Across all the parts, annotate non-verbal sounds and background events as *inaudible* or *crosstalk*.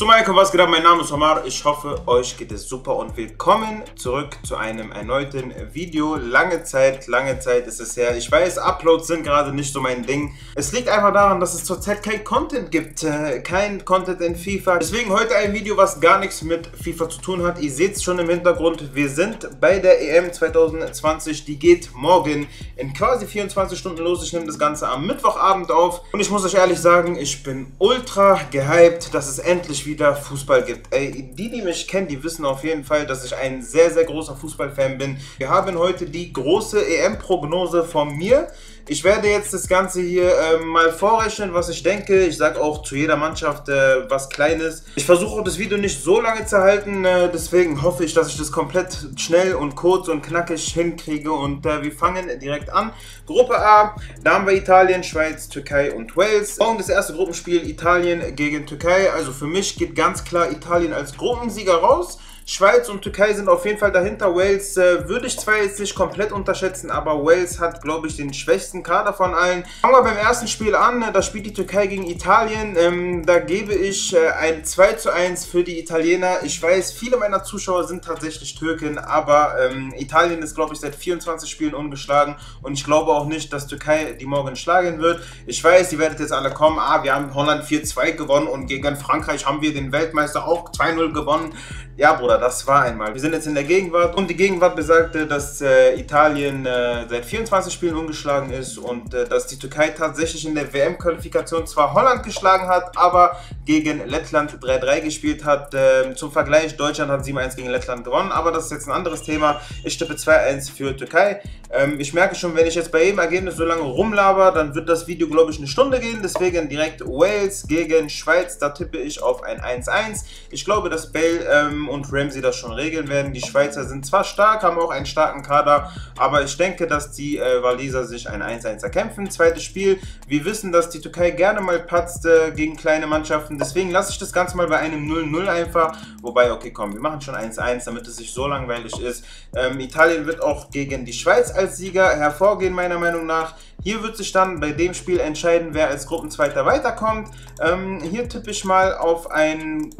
Zum was geht ab? Mein Name ist Omar. Ich hoffe, euch geht es super und willkommen zurück zu einem erneuten Video. Lange Zeit, lange Zeit ist es her. Ich weiß, Uploads sind gerade nicht so mein Ding. Es liegt einfach daran, dass es zurzeit kein Content gibt. Äh, kein Content in FIFA. Deswegen heute ein Video, was gar nichts mit FIFA zu tun hat. Ihr seht es schon im Hintergrund. Wir sind bei der EM 2020. Die geht morgen in quasi 24 Stunden los. Ich nehme das Ganze am Mittwochabend auf. Und ich muss euch ehrlich sagen, ich bin ultra gehypt, dass es endlich wieder wieder Fußball gibt. Ey, die, die mich kennen, die wissen auf jeden Fall, dass ich ein sehr, sehr großer Fußballfan bin. Wir haben heute die große EM-Prognose von mir. Ich werde jetzt das Ganze hier äh, mal vorrechnen, was ich denke. Ich sage auch zu jeder Mannschaft äh, was Kleines. Ich versuche das Video nicht so lange zu halten, äh, deswegen hoffe ich, dass ich das komplett schnell und kurz und knackig hinkriege. Und äh, wir fangen direkt an. Gruppe A, da haben wir Italien, Schweiz, Türkei und Wales. Morgen das erste Gruppenspiel Italien gegen Türkei. Also für mich geht ganz klar Italien als Gruppensieger raus. Schweiz und Türkei sind auf jeden Fall dahinter. Wales äh, würde ich zwar jetzt nicht komplett unterschätzen, aber Wales hat, glaube ich, den schwächsten Kader von allen. Fangen wir beim ersten Spiel an. Da spielt die Türkei gegen Italien. Ähm, da gebe ich äh, ein 2 zu 1 für die Italiener. Ich weiß, viele meiner Zuschauer sind tatsächlich Türken, aber ähm, Italien ist, glaube ich, seit 24 Spielen ungeschlagen und ich glaube auch nicht, dass Türkei die morgen schlagen wird. Ich weiß, ihr werdet jetzt alle kommen, ah, wir haben Holland 4-2 gewonnen und gegen Frankreich haben wir den Weltmeister auch 2-0 gewonnen. Ja, Bruder, das war einmal. Wir sind jetzt in der Gegenwart und die Gegenwart besagte, dass äh, Italien äh, seit 24 Spielen ungeschlagen ist und äh, dass die Türkei tatsächlich in der WM-Qualifikation zwar Holland geschlagen hat, aber gegen Lettland 3-3 gespielt hat. Ähm, zum Vergleich, Deutschland hat 7-1 gegen Lettland gewonnen, aber das ist jetzt ein anderes Thema. Ich tippe 2-1 für Türkei. Ähm, ich merke schon, wenn ich jetzt bei jedem Ergebnis so lange rumlaber, dann wird das Video, glaube ich, eine Stunde gehen. Deswegen direkt Wales gegen Schweiz, da tippe ich auf ein 1-1. Ich glaube, dass Bale ähm, und Ramsey das schon regeln werden. Die Schweizer sind zwar stark, haben auch einen starken Kader, aber ich denke, dass die äh, Waliser sich ein 1-1 erkämpfen. Zweites Spiel, wir wissen, dass die Türkei gerne mal patzt äh, gegen kleine Mannschaften, deswegen lasse ich das Ganze mal bei einem 0-0 einfach. Wobei, okay, komm, wir machen schon 1-1, damit es nicht so langweilig ist. Ähm, Italien wird auch gegen die Schweiz als Sieger hervorgehen, meiner Meinung nach. Hier wird sich dann bei dem Spiel entscheiden, wer als Gruppenzweiter weiterkommt. Ähm, hier tippe ich mal auf ein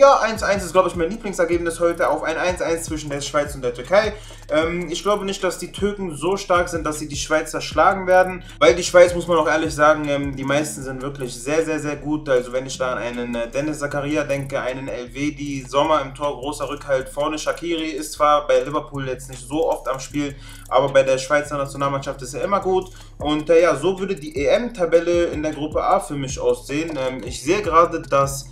ja, 1-1 ist, glaube ich, mein Lieblingsergebnis heute auf ein 1-1 zwischen der Schweiz und der Türkei. Ähm, ich glaube nicht, dass die Türken so stark sind, dass sie die Schweizer schlagen werden, weil die Schweiz, muss man auch ehrlich sagen, ähm, die meisten sind wirklich sehr, sehr, sehr gut. Also wenn ich da an einen äh, Dennis Zakaria denke, einen LW, die Sommer im Tor, großer Rückhalt vorne. Shakiri ist zwar bei Liverpool jetzt nicht so oft am Spiel, aber bei der Schweizer Nationalmannschaft ist er immer gut. Und äh, ja, so würde die EM-Tabelle in der Gruppe A für mich aussehen. Ähm, ich sehe gerade, dass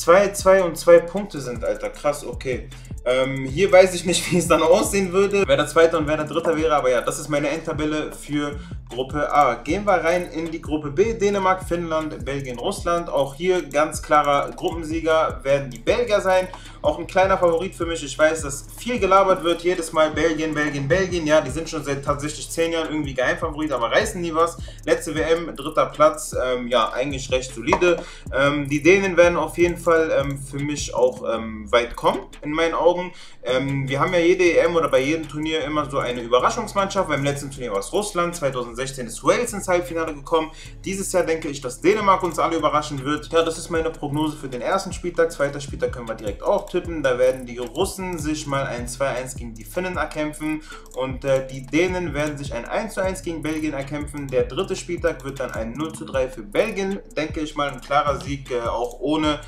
2, 2 und 2 Punkte sind, Alter. Krass, okay. Ähm, hier weiß ich nicht, *laughs* wie es dann aussehen würde, wer der Zweite und wer der Dritte wäre, aber ja, das ist meine Endtabelle für Gruppe A. Gehen wir rein in die Gruppe B. Dänemark, Finnland, Belgien, Russland. Auch hier ganz klarer Gruppensieger werden die Belgier sein. Auch ein kleiner Favorit für mich. Ich weiß, dass viel gelabert wird. Jedes Mal Belgien, Belgien, Belgien. Ja, die sind schon seit tatsächlich zehn Jahren irgendwie Geheimfavorit, aber reißen nie was. Letzte WM, dritter Platz. Ähm, ja, eigentlich recht solide. Ähm, die Dänen werden auf jeden Fall ähm, für mich auch ähm, weit kommen, in meinen Augen. Ähm, wir haben ja jede EM oder bei jedem Turnier immer so eine Überraschungsmannschaft. Beim letzten Turnier war es Russland, 2016 ist Wales ins Halbfinale gekommen. Dieses Jahr denke ich, dass Dänemark uns alle überraschen wird. Ja, das ist meine Prognose für den ersten Spieltag. Zweiter Spieltag können wir direkt auch tippen. Da werden die Russen sich mal ein 2-1 gegen die Finnen erkämpfen und äh, die Dänen werden sich ein 1-1 gegen Belgien erkämpfen. Der dritte Spieltag wird dann ein 0-3 für Belgien, denke ich mal, ein klarer Sieg, äh, auch ohne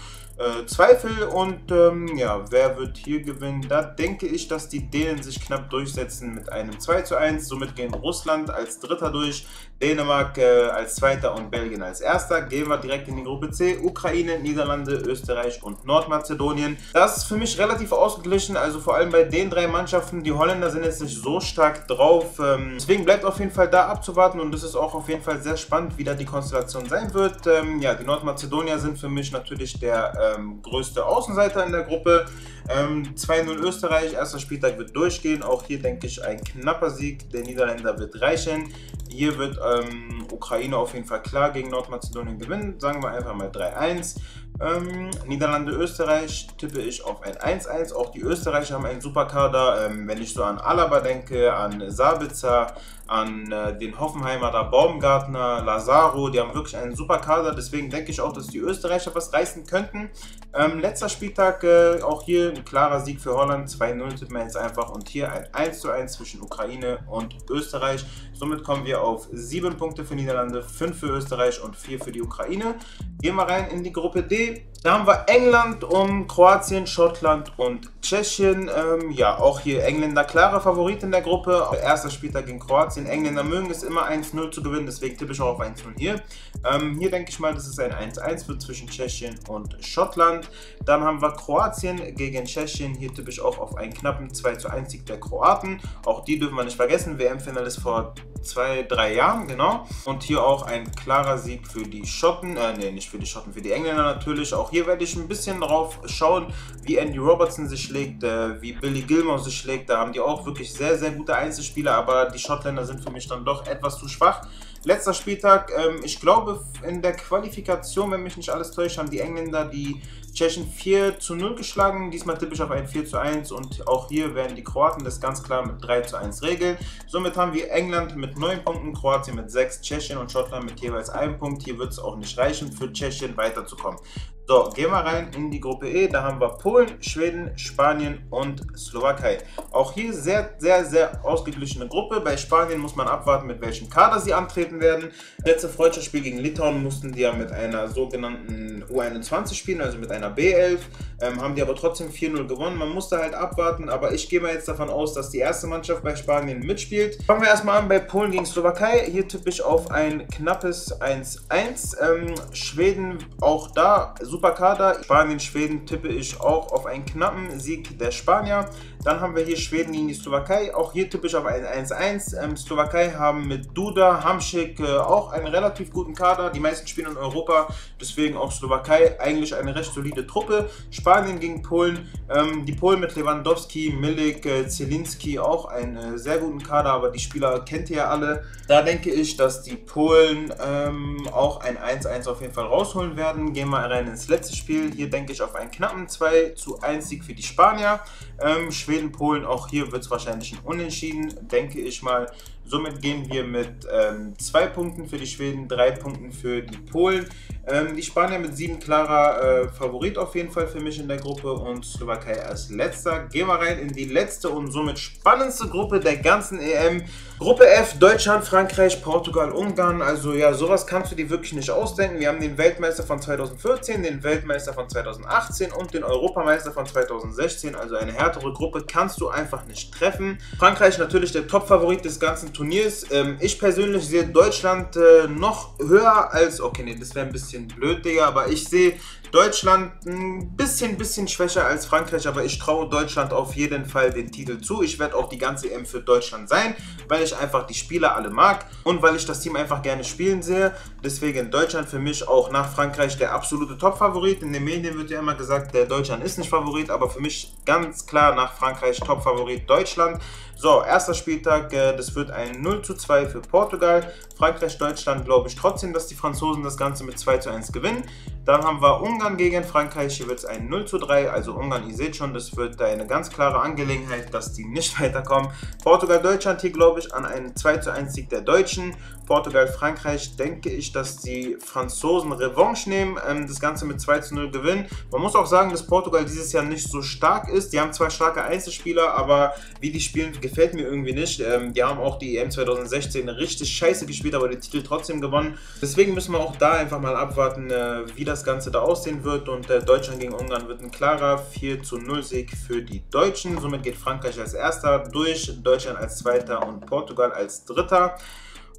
äh, Zweifel. Und ähm, ja, wer wird hier gewinnen? Da denke ich, dass die Dänen sich knapp durchsetzen mit einem 2 zu 1. Somit gehen Russland als Dritter durch, Dänemark äh, als Zweiter und Belgien als Erster. Gehen wir direkt in die Gruppe C. Ukraine, Niederlande, Österreich und Nordmazedonien. Das ist für mich relativ ausgeglichen, also vor allem bei den drei Mannschaften. Die Holländer sind jetzt nicht so stark drauf. Ähm, deswegen bleibt auf jeden Fall da abzuwarten und es ist auch auf jeden Fall sehr spannend, wie da die Konstellation sein wird. Ähm, ja, die Nordmazedonier sind für mich natürlich der ähm, größte Außenseiter in der Gruppe. Ähm, 2-0 Österreich, erster Spieltag wird durchgehen. Auch hier denke ich ein knapper Sieg. Der Niederländer wird reichen. Hier wird ähm, Ukraine auf jeden Fall klar gegen Nordmazedonien gewinnen. Sagen wir einfach mal 3-1. Ähm, Niederlande, Österreich tippe ich auf ein 1-1. Auch die Österreicher haben einen super Kader. Ähm, wenn ich so an Alaba denke, an Sabitzer, an äh, den Hoffenheimer da Baumgartner, Lazaro, die haben wirklich einen super Kader, deswegen denke ich auch, dass die Österreicher was reißen könnten. Ähm, letzter Spieltag, äh, auch hier ein klarer Sieg für Holland, 2-0 tippen wir jetzt einfach und hier ein 1-1 zwischen Ukraine und Österreich. Somit kommen wir auf 7 Punkte für Niederlande, 5 für Österreich und 4 für die Ukraine. Gehen wir rein in die Gruppe D. Da haben wir England um Kroatien, Schottland und Tschechien. Ähm, ja, auch hier Engländer klarer Favorit in der Gruppe. Erster Spieltag gegen Kroatien. Engländer mögen es immer 1-0 zu gewinnen, deswegen tippe ich auch auf 1-0 hier. Ähm, hier denke ich mal, dass es ein 1-1 wird zwischen Tschechien und Schottland. Dann haben wir Kroatien gegen Tschechien. Hier tippe ich auch auf einen knappen 2-1 Sieg der Kroaten. Auch die dürfen wir nicht vergessen. WM-Finalist vor zwei, drei Jahren, genau. Und hier auch ein klarer Sieg für die Schotten, äh, nee, nicht für die Schotten, für die Engländer natürlich. Auch hier werde ich ein bisschen drauf schauen, wie Andy Robertson sich schlägt, äh, wie Billy Gilmore sich schlägt. Da haben die auch wirklich sehr, sehr gute Einzelspieler, aber die Schottländer sind für mich dann doch etwas zu schwach. Letzter Spieltag, ähm, ich glaube in der Qualifikation, wenn mich nicht alles täuscht, haben die Engländer die Tschechen 4 zu 0 geschlagen. Diesmal tippe ich auf ein 4 zu 1 und auch hier werden die Kroaten das ganz klar mit 3 zu 1 regeln. Somit haben wir England mit 9 Punkten, Kroatien mit 6, Tschechien und Schottland mit jeweils einem Punkt. Hier wird es auch nicht reichen, für Tschechien weiterzukommen. So, gehen wir rein in die Gruppe E. Da haben wir Polen, Schweden, Spanien und Slowakei. Auch hier sehr, sehr, sehr ausgeglichene Gruppe. Bei Spanien muss man abwarten, mit welchem Kader sie antreten werden. Letzte Freundschaftsspiel gegen Litauen mussten die ja mit einer sogenannten U21 spielen, also mit einer B11. Ähm, haben die aber trotzdem 4-0 gewonnen. Man musste halt abwarten, aber ich gehe mal jetzt davon aus, dass die erste Mannschaft bei Spanien mitspielt. Fangen wir erstmal an bei Polen gegen Slowakei. Hier tippe ich auf ein knappes 1-1. Ähm, Schweden auch da super Kader. Spanien, Schweden tippe ich auch auf einen knappen Sieg der Spanier. Dann haben wir hier Schweden gegen die Slowakei. Auch hier tippe ich auf ein 1-1. Ähm, Slowakei haben mit Duda, Hamschick äh, auch einen relativ guten Kader. Die meisten spielen in Europa, deswegen auch Slowakei eigentlich eine recht solide Truppe. Spanien gegen Polen. Ähm, die Polen mit Lewandowski, Milik, äh, Zielinski auch einen äh, sehr guten Kader, aber die Spieler kennt ihr ja alle. Da denke ich, dass die Polen ähm, auch ein 1-1 auf jeden Fall rausholen werden. Gehen wir rein ins letzte Spiel. Hier denke ich auf einen knappen 2 zu 1 Sieg für die Spanier. Ähm, Schweden, Polen, auch hier wird es wahrscheinlich ein Unentschieden, denke ich mal. Somit gehen wir mit ähm, zwei Punkten für die Schweden, drei Punkten für die Polen. Ähm, die Spanier mit sieben klarer äh, Favorit auf jeden Fall für mich in der Gruppe und Slowakei als letzter. Gehen wir rein in die letzte und somit spannendste Gruppe der ganzen EM. Gruppe F, Deutschland, Frankreich, Portugal, Ungarn. Also ja, sowas kannst du dir wirklich nicht ausdenken. Wir haben den Weltmeister von 2014, den Weltmeister von 2018 und den Europameister von 2016. Also eine härtere Gruppe kannst du einfach nicht treffen. Frankreich natürlich der Top-Favorit des ganzen Turniers. Ähm, ich persönlich sehe Deutschland äh, noch höher als, okay, nee, das wäre ein bisschen blöd, Digga, aber ich sehe Deutschland ein bisschen, bisschen schwächer als Frankreich, aber ich traue Deutschland auf jeden Fall den Titel zu. Ich werde auch die ganze EM für Deutschland sein, weil ich einfach die Spieler alle mag und weil ich das Team einfach gerne spielen sehe. Deswegen Deutschland für mich auch nach Frankreich der absolute Top-Favorit. In den Medien wird ja immer gesagt, der Deutschland ist nicht Favorit, aber für mich ganz klar nach Frankreich Top-Favorit Deutschland. So, erster Spieltag, äh, das wird ein 0 zu 2 für Portugal. Frankreich, Deutschland glaube ich trotzdem, dass die Franzosen das Ganze mit 2 zu 1 gewinnen. Dann haben wir Ungarn gegen Frankreich. Hier wird es ein 0 zu 3. Also Ungarn, ihr seht schon, das wird eine ganz klare Angelegenheit, dass die nicht *laughs* weiterkommen. Portugal, Deutschland hier glaube ich an einen 2 zu 1 Sieg der Deutschen. Portugal, Frankreich denke ich, dass die Franzosen Revanche nehmen, ähm, das Ganze mit 2 zu 0 gewinnen. Man muss auch sagen, dass Portugal dieses Jahr nicht so stark ist. Die haben zwar starke Einzelspieler, aber wie die spielen, gefällt mir irgendwie nicht. Ähm, die haben auch die EM 2016 richtig scheiße gespielt, aber den Titel trotzdem gewonnen. Deswegen müssen wir auch da einfach mal abwarten, äh, wie das Ganze da aussehen wird. Und äh, Deutschland gegen Ungarn wird ein klarer 4 zu 0 Sieg für die Deutschen. Somit geht Frankreich als erster durch, Deutschland als zweiter und Portugal als dritter.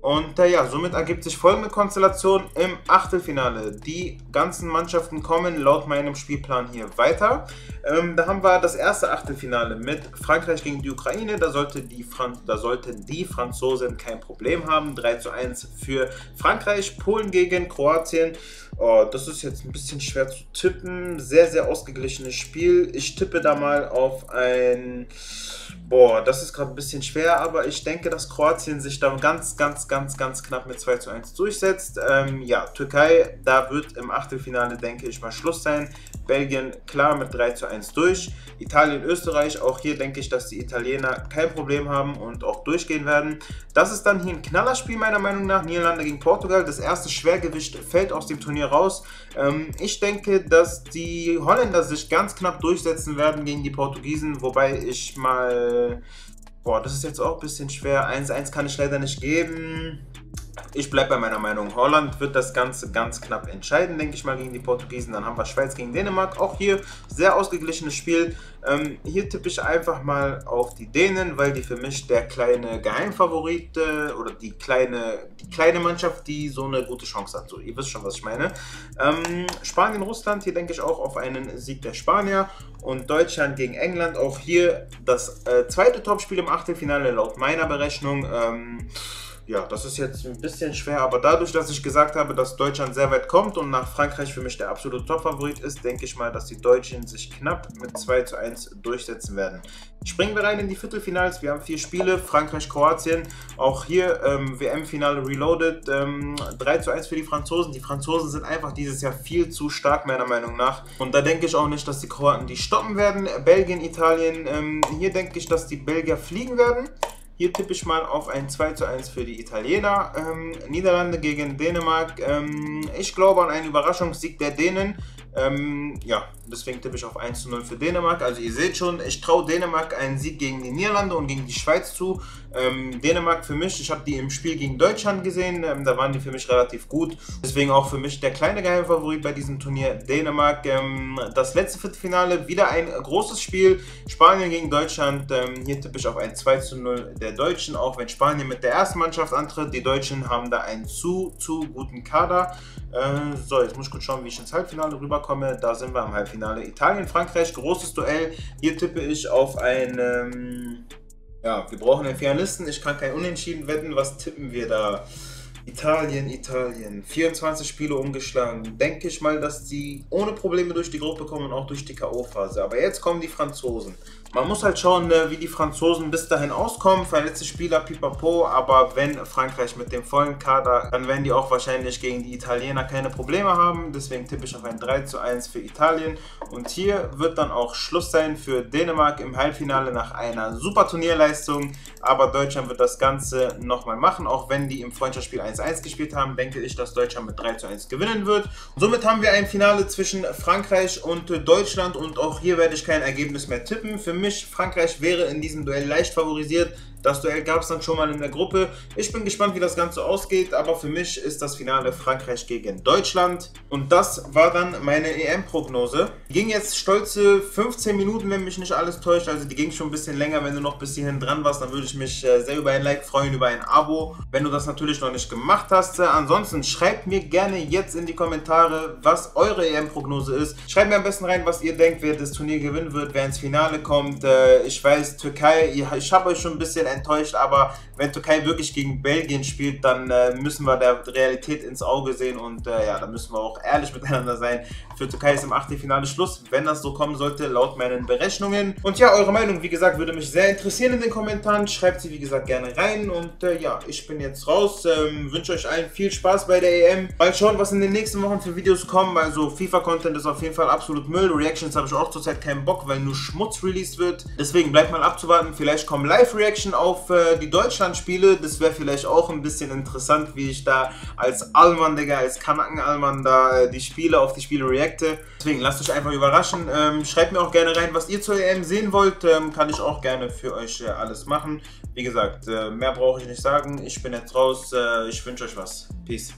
Und äh, ja, somit ergibt sich folgende Konstellation im Achtelfinale. Die ganzen Mannschaften kommen laut meinem Spielplan hier weiter. Ähm, da haben wir das erste Achtelfinale mit Frankreich gegen die Ukraine. Da, sollte die Fran da sollten die Franzosen kein Problem haben. 3 zu 1 für Frankreich. Polen gegen Kroatien. Oh, das ist jetzt ein bisschen schwer zu tippen. Sehr, sehr ausgeglichenes Spiel. Ich tippe da mal auf ein Boah, das ist gerade ein bisschen schwer, aber ich denke, dass Kroatien sich da ganz, ganz, ganz, ganz knapp mit 2 zu 1 durchsetzt. Ähm, ja, Türkei, da wird im Achtelfinale, denke ich, mal Schluss sein. Belgien klar mit 3 zu 1 durch. Italien, Österreich, auch hier denke ich, dass die Italiener kein Problem haben und auch durchgehen werden. Das ist dann hier ein Knallerspiel meiner Meinung nach. Niederlande gegen Portugal. Das erste Schwergewicht fällt aus dem Turnier raus. Ähm, ich denke, dass die Holländer sich ganz knapp durchsetzen werden gegen die Portugiesen, wobei ich mal boah, das ist jetzt auch ein bisschen schwer. 1-1 kann ich leider nicht geben. Ich bleibe bei meiner Meinung. Holland wird das Ganze ganz knapp entscheiden, denke ich mal, gegen die Portugiesen. Dann haben wir Schweiz gegen Dänemark. Auch hier sehr ausgeglichenes Spiel. Ähm, hier tippe ich einfach mal auf die Dänen, weil die für mich der kleine Geheimfavorit äh, oder die kleine, die kleine Mannschaft, die so eine gute Chance hat. So, ihr wisst schon, was ich meine. Ähm, Spanien, Russland, hier denke ich auch auf einen Sieg der Spanier. Und Deutschland gegen England. Auch hier das äh, zweite Topspiel im Achtelfinale laut meiner Berechnung. Ähm, ja, das ist jetzt ein bisschen schwer, aber dadurch, dass ich gesagt habe, dass Deutschland sehr weit kommt und nach Frankreich für mich der absolute Top-Favorit ist, denke ich mal, dass die Deutschen sich knapp mit 2 zu 1 durchsetzen werden. Springen wir rein in die Viertelfinals. Wir haben vier Spiele, Frankreich, Kroatien. Auch hier ähm, WM-Finale Reloaded. Ähm, 3 zu 1 für die Franzosen. Die Franzosen sind einfach dieses Jahr viel zu stark, meiner Meinung nach. Und da denke ich auch nicht, dass die Kroaten die stoppen werden. Belgien, Italien. Ähm, hier denke ich, dass die Belgier fliegen werden. Hier tippe ich mal auf ein 2 zu 1 für die Italiener. Ähm, Niederlande gegen Dänemark. Ähm, ich glaube an einen Überraschungssieg der Dänen. Ähm, ja, deswegen tippe ich auf 1 zu 0 für Dänemark. Also ihr seht schon, ich traue Dänemark einen Sieg gegen die Niederlande und gegen die Schweiz zu. Ähm, Dänemark für mich, ich habe die im Spiel gegen Deutschland gesehen, ähm, da waren die für mich relativ gut. Deswegen auch für mich der kleine Geheimfavorit bei diesem Turnier Dänemark. Ähm, das letzte Viertelfinale, wieder ein großes Spiel. Spanien gegen Deutschland. Ähm, hier tippe ich auf ein 2 zu 0 der Deutschen, auch wenn Spanien mit der ersten Mannschaft antritt. Die Deutschen haben da einen zu, zu guten Kader. Äh, so, jetzt muss ich kurz schauen, wie ich ins Halbfinale rüberkomme. Da sind wir im Halbfinale. Italien, Frankreich, großes Duell. Hier tippe ich auf ein... Ähm, ja, wir brauchen einen Finalisten. Ich kann kein Unentschieden wetten. Was tippen wir da? Italien, Italien. 24 Spiele umgeschlagen. Denke ich mal, dass die ohne Probleme durch die Gruppe kommen und auch durch die K.O.-Phase. Aber jetzt kommen die Franzosen. Man muss halt schauen, ne, wie die Franzosen bis dahin auskommen. Verletzte Spieler, pipapo. Aber wenn Frankreich mit dem vollen Kader, dann werden die auch wahrscheinlich gegen die Italiener keine Probleme haben. Deswegen tippe ich auf ein 3 zu 1 für Italien. Und hier wird dann auch Schluss sein für Dänemark im Halbfinale nach einer super Turnierleistung. Aber Deutschland wird das Ganze nochmal machen. Auch wenn die im Freundschaftsspiel 1-1 gespielt haben, denke ich, dass Deutschland mit 3 zu 1 gewinnen wird. Somit haben wir ein Finale zwischen Frankreich und Deutschland. Und auch hier werde ich kein Ergebnis mehr tippen. Für mich, Frankreich wäre in diesem Duell leicht favorisiert. Das Duell gab es dann schon mal in der Gruppe. Ich bin gespannt, wie das Ganze ausgeht, aber für mich ist das Finale Frankreich gegen Deutschland. Und das war dann meine EM-Prognose. Ging jetzt stolze 15 Minuten, wenn mich nicht alles täuscht. Also die ging schon ein bisschen länger. Wenn du noch bis hierhin dran warst, dann würde ich mich äh, sehr über ein Like freuen, über ein Abo. Wenn du das natürlich noch nicht gemacht hast. Äh, ansonsten schreibt mir gerne jetzt in die Kommentare, was eure EM-Prognose ist. Schreibt mir am besten rein, was ihr denkt, wer das Turnier gewinnen wird, wer ins Finale kommt. Äh, ich weiß, Türkei, ich habe euch schon ein bisschen enttäuscht, aber wenn Türkei wirklich gegen Belgien spielt, dann äh, müssen wir der Realität ins Auge sehen und äh, ja, da müssen wir auch ehrlich *laughs* miteinander sein. Für Türkei ist im Achtelfinale Schluss, wenn das so kommen sollte, laut meinen Berechnungen. Und ja, eure Meinung, wie gesagt, würde mich sehr interessieren in den Kommentaren. Schreibt sie, wie gesagt, gerne rein und äh, ja, ich bin jetzt raus. Ähm, wünsche euch allen viel Spaß bei der EM. Mal schauen, was in den nächsten Wochen für Videos kommen. Also FIFA-Content ist auf jeden Fall absolut Müll. Reactions habe ich auch zurzeit keinen Bock, weil nur Schmutz released wird. Deswegen bleibt mal abzuwarten. Vielleicht kommen Live-Reaction auf äh, die Deutschland-Spiele. Das wäre vielleicht auch ein bisschen interessant, wie ich da als Allmann, Digga, als Kanaken-Allmann da äh, die Spiele auf die Spiele reacte. Deswegen lasst euch einfach überraschen. Ähm, schreibt mir auch gerne rein, was ihr zur EM sehen wollt. Ähm, kann ich auch gerne für euch äh, alles machen. Wie gesagt, äh, mehr brauche ich nicht sagen. Ich bin jetzt raus. Äh, ich wünsche euch was. Peace.